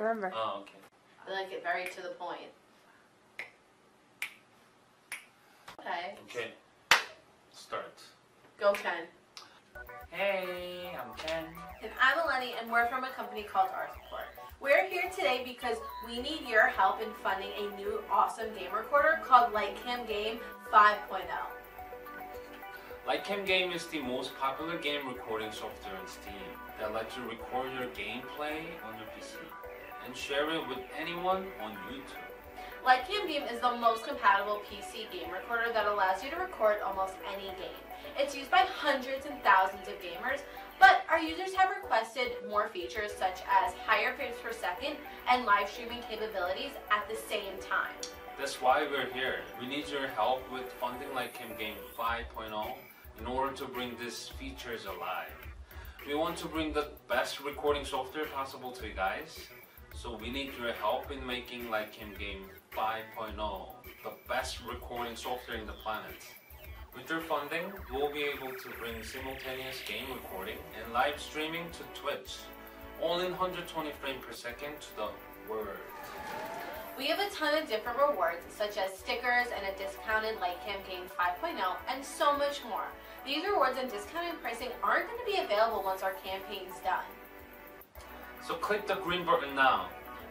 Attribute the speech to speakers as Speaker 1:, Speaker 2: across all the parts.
Speaker 1: Remember.
Speaker 2: Oh, okay.
Speaker 3: I like it very to the point. Okay,
Speaker 2: Okay. Start.
Speaker 3: go Ken.
Speaker 2: Hey, I'm Ken.
Speaker 3: And I'm Eleni, and we're from a company called RSupport. We're here today because we need your help in funding a new awesome game recorder called liteCam Game 5.0.
Speaker 2: liteCam Game is the most popular game recording software on Steam that lets you record your gameplay on your PC and share it with anyone on YouTube.
Speaker 3: liteCam Game is the most compatible PC game recorder that allows you to record almost any game. It's used by hundreds and thousands of gamers, but our users have requested more features such as higher frames per second and live streaming capabilities at the same time.
Speaker 2: That's why we're here. We need your help with funding liteCam Game 5.0 in order to bring these features alive. We want to bring the best recording software possible to you guys, so we need your help in making liteCam Game 5.0 the best recording software in the planet. With your funding, we'll be able to bring simultaneous game recording and live streaming to Twitch, all in 120 frames per second to the world.
Speaker 3: We have a ton of different rewards, such as stickers and a discounted liteCam Game 5.0, and so much more. These rewards and discounted pricing aren't going to be available once our campaign's done.
Speaker 2: So click the green button now.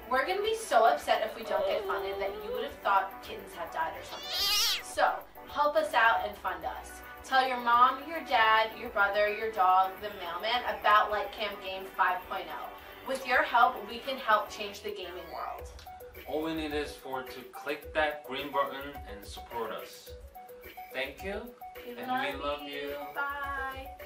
Speaker 3: We're going to be so upset if we don't get funded that you would have thought kittens had died or something. So, help us out and fund us. Tell your mom, your dad, your brother, your dog, the mailman about liteCam Game 5.0. With your help, we can help change the gaming world.
Speaker 2: All we need is for to click that green button and support us. Thank you.
Speaker 3: We
Speaker 2: And we love you.
Speaker 3: Bye.